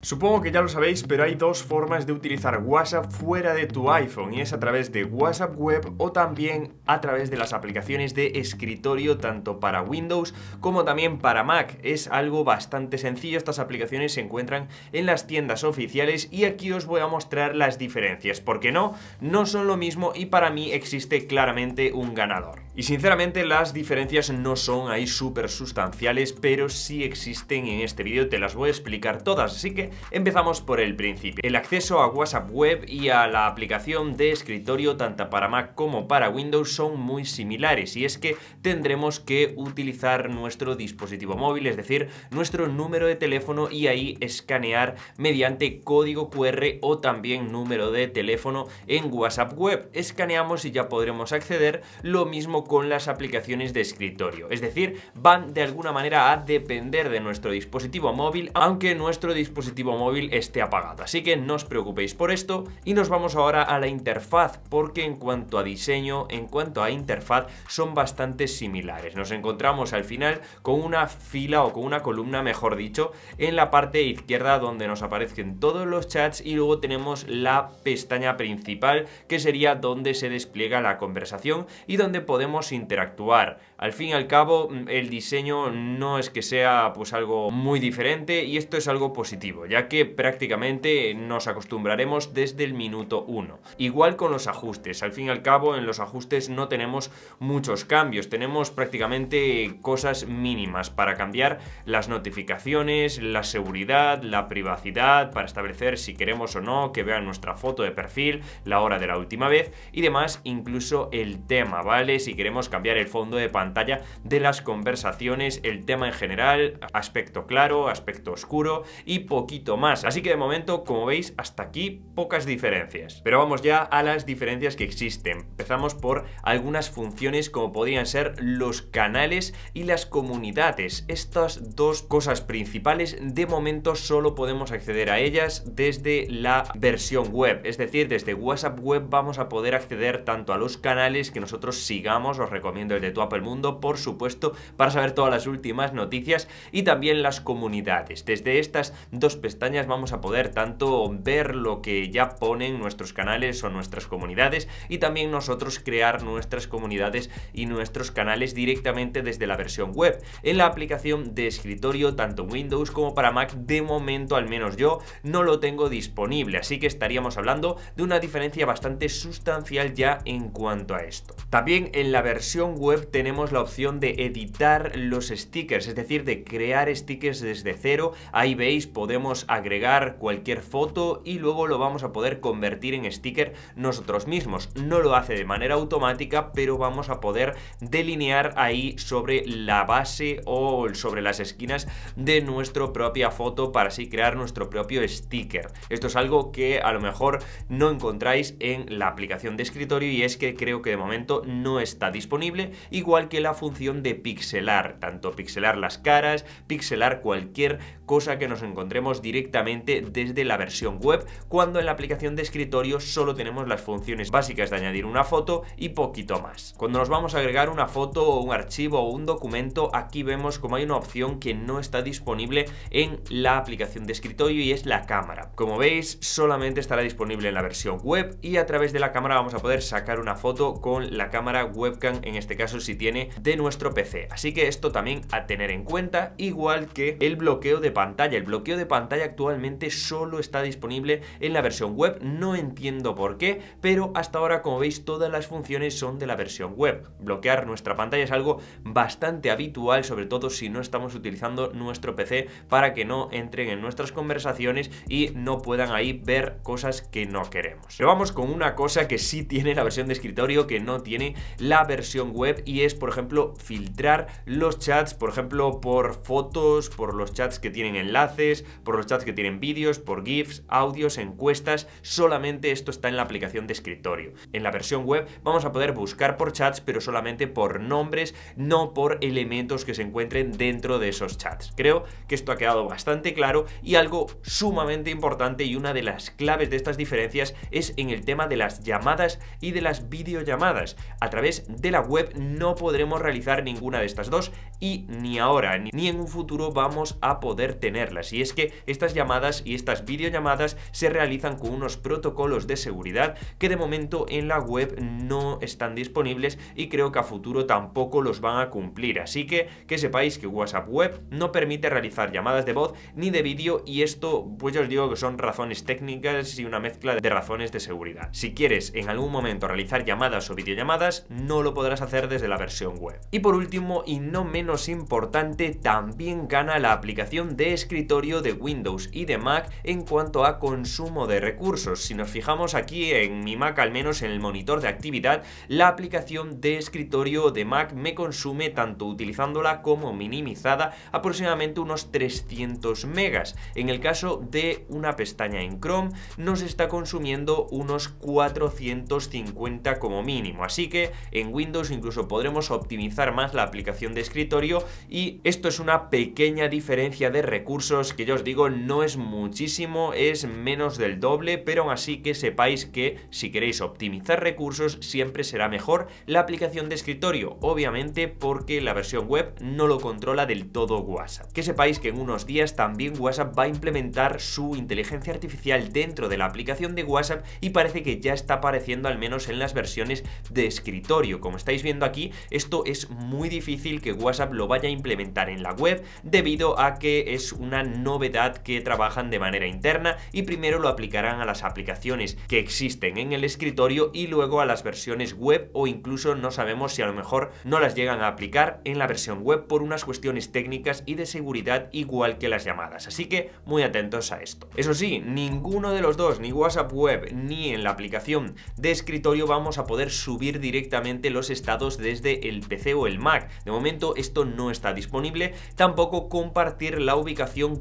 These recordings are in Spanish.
Supongo que ya lo sabéis, pero hay dos formas de utilizar WhatsApp fuera de tu iPhone y es a través de WhatsApp Web o también a través de las aplicaciones de escritorio tanto para Windows como también para Mac. Es algo bastante sencillo, estas aplicaciones se encuentran en las tiendas oficiales y aquí os voy a mostrar las diferencias, porque no, no son lo mismo y para mí existe claramente un ganador. Y sinceramente las diferencias no son ahí súper sustanciales, pero sí existen en este vídeo, te las voy a explicar todas, así que empezamos por el principio. El acceso a WhatsApp Web y a la aplicación de escritorio tanto para Mac como para Windows son muy similares y es que tendremos que utilizar nuestro dispositivo móvil, es decir, nuestro número de teléfono y ahí escanear mediante código QR o también número de teléfono en WhatsApp Web. Escaneamos y ya podremos acceder, lo mismo con las aplicaciones de escritorio, es decir, van de alguna manera a depender de nuestro dispositivo móvil, aunque nuestro dispositivo móvil esté apagado. Así que no os preocupéis por esto y nos vamos ahora a la interfaz porque en cuanto a diseño, en cuanto a interfaz son bastante similares. Nos encontramos al final con una fila o con una columna, mejor dicho, en la parte izquierda donde nos aparecen todos los chats y luego tenemos la pestaña principal que sería donde se despliega la conversación y donde podemos interactuar. Al fin y al cabo el diseño no es que sea pues algo muy diferente y esto es algo positivo ya que prácticamente nos acostumbraremos desde el minuto 1. Igual con los ajustes, al fin y al cabo en los ajustes no tenemos muchos cambios, tenemos prácticamente cosas mínimas para cambiar las notificaciones, la seguridad, la privacidad, para establecer si queremos o no que vean nuestra foto de perfil, la hora de la última vez y demás, incluso el tema, ¿vale? Si queremos cambiar el fondo de pantalla de las conversaciones, el tema en general, aspecto claro, aspecto oscuro y poquito más. Así que de momento, como veis, hasta aquí pocas diferencias. Pero vamos ya a las diferencias que existen. Empezamos por algunas funciones como podrían ser los canales y las comunidades. Estas dos cosas principales de momento solo podemos acceder a ellas desde la versión web. Es decir, desde WhatsApp web vamos a poder acceder tanto a los canales que nosotros sigamos, os recomiendo el de Tu Apple Mundo, por supuesto, para saber todas las últimas noticias y también las comunidades. Desde estas dos pestañas vamos a poder tanto ver lo que ya ponen nuestros canales o nuestras comunidades y también nosotros crear nuestras comunidades y nuestros canales directamente desde la versión web. En la aplicación de escritorio, tanto Windows como para Mac, de momento al menos yo no lo tengo disponible, así que estaríamos hablando de una diferencia bastante sustancial ya en cuanto a esto. También en la versión web tenemos la opción de editar los stickers, es decir, de crear stickers desde cero. Ahí veis, podemos agregar cualquier foto y luego lo vamos a poder convertir en sticker nosotros mismos. No lo hace de manera automática, pero vamos a poder delinear ahí sobre la base o sobre las esquinas de nuestra propia foto para así crear nuestro propio sticker. Esto es algo que a lo mejor no encontráis en la aplicación de escritorio y es que creo que de momento no está disponible, igual que la función de pixelar, tanto pixelar las caras, pixelar cualquier cosa que nos encontremos directamente desde la versión web, cuando en la aplicación de escritorio solo tenemos las funciones básicas de añadir una foto y poquito más. Cuando nos vamos a agregar una foto o un archivo o un documento, aquí vemos como hay una opción que no está disponible en la aplicación de escritorio y es la cámara. Como veis, solamente estará disponible en la versión web y a través de la cámara vamos a poder sacar una foto con la cámara webcam, en este caso si tiene de nuestro PC. Así que esto también a tener en cuenta, igual que el bloqueo de pantalla. El bloqueo de pantalla actualmente solo está disponible en la versión web, no entiendo por qué, pero hasta ahora como veis todas las funciones son de la versión web. Bloquear nuestra pantalla es algo bastante habitual, sobre todo si no estamos utilizando nuestro PC para que no entren en nuestras conversaciones y no puedan ahí ver cosas que no queremos. Pero vamos con una cosa que sí tiene la versión de escritorio que no tiene la versión web y es por ejemplo filtrar los chats, por ejemplo por fotos, por los chats que tienen enlaces, por los chats que tienen vídeos, por GIFs, audios, encuestas, solamente esto está en la aplicación de escritorio. En la versión web vamos a poder buscar por chats, pero solamente por nombres, no por elementos que se encuentren dentro de esos chats. Creo que esto ha quedado bastante claro y algo sumamente importante y una de las claves de estas diferencias es en el tema de las llamadas y de las videollamadas. A través de la web no podremos realizar ninguna de estas dos y ni ahora ni en un futuro vamos a poder tenerlas. Y es que estas llamadas y estas videollamadas se realizan con unos protocolos de seguridad que de momento en la web no están disponibles y creo que a futuro tampoco los van a cumplir. Así que que sepáis que WhatsApp Web no permite realizar llamadas de voz ni de vídeo y esto pues ya os digo que son razones técnicas y una mezcla de razones de seguridad. Si quieres en algún momento realizar llamadas o videollamadas no lo podrás hacer desde la versión web. Y por último y no menos importante también gana la aplicación de escritorio de Windows y de Mac en cuanto a consumo de recursos. Si nos fijamos aquí en mi Mac al menos en el monitor de actividad la aplicación de escritorio de Mac me consume tanto utilizándola como minimizada aproximadamente unos 300 megas. En el caso de una pestaña en Chrome nos está consumiendo unos 450 como mínimo. Así que en Windows incluso podremos optimizar más la aplicación de escritorio y esto es una pequeña diferencia de recursos que yo os digo no es muchísimo, es menos del doble, pero aún así que sepáis que si queréis optimizar recursos siempre será mejor la aplicación de escritorio, obviamente porque la versión web no lo controla del todo WhatsApp. Que sepáis que en unos días también WhatsApp va a implementar su inteligencia artificial dentro de la aplicación de WhatsApp y parece que ya está apareciendo al menos en las versiones de escritorio. Como estáis viendo aquí, esto es muy difícil que WhatsApp lo vaya a implementar en la web debido a que es una novedad que trabajan de manera interna y primero lo aplicarán a las aplicaciones que existen en el escritorio y luego a las versiones web o incluso no sabemos si a lo mejor no las llegan a aplicar en la versión web por unas cuestiones técnicas y de seguridad igual que las llamadas. Así que muy atentos a esto. Eso sí, ninguno de los dos, ni WhatsApp web ni en la aplicación de escritorio vamos a poder subir directamente los estados desde el PC o el Mac. De momento esto no está disponible. Tampoco compartir la ubicación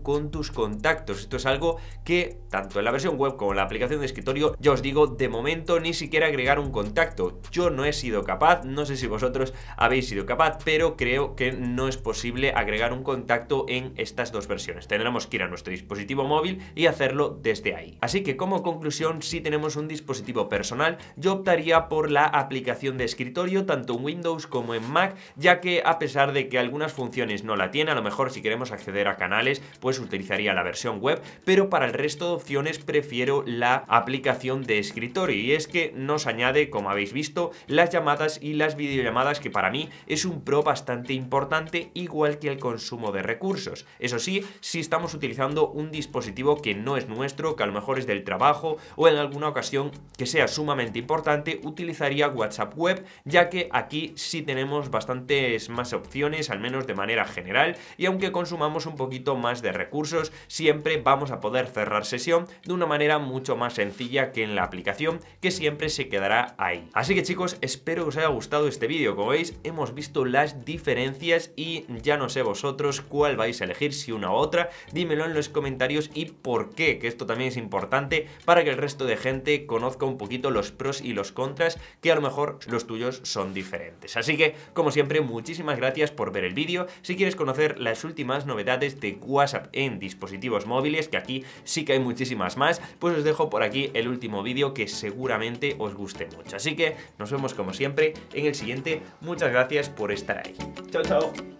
con tus contactos. Esto es algo que tanto en la versión web como en la aplicación de escritorio, ya os digo, de momento ni siquiera agregar un contacto. Yo no he sido capaz, no sé si vosotros habéis sido capaz, pero creo que no es posible agregar un contacto en estas dos versiones. Tendremos que ir a nuestro dispositivo móvil y hacerlo desde ahí. Así que como conclusión, si tenemos un dispositivo personal, yo optaría por la aplicación de escritorio, tanto en Windows como en Mac, ya que a pesar de que algunas funciones no la tiene, a lo mejor si queremos acceder a canales, pues utilizaría la versión web, pero para el resto de opciones prefiero la aplicación de escritorio. Y es que nos añade, como habéis visto, las llamadas y las videollamadas, que para mí es un pro bastante importante, igual que el consumo de recursos. Eso sí, si estamos utilizando un dispositivo que no es nuestro, que a lo mejor es del trabajo o en alguna ocasión que sea sumamente importante, utilizaría WhatsApp Web, ya que aquí sí tenemos bastantes más opciones, al menos de manera general, y aunque consumamos un poquito más de recursos, siempre vamos a poder cerrar sesión de una manera mucho más sencilla que en la aplicación, que siempre se quedará ahí. Así que chicos, espero que os haya gustado este vídeo. Como veis, hemos visto las diferencias y ya no sé vosotros cuál vais a elegir, si una u otra. Dímelo en los comentarios y por qué, que esto también es importante para que el resto de gente conozca un poquito los pros y los contras, que a lo mejor los tuyos son diferentes. Así que, como siempre, muchísimas gracias por ver el vídeo. Si quieres conocer las últimas novedades de WhatsApp en dispositivos móviles, que aquí sí que hay muchísimas más, pues os dejo por aquí el último vídeo que seguramente os guste mucho. Así que nos vemos como siempre en el siguiente. Muchas gracias por estar ahí. Chao, chao.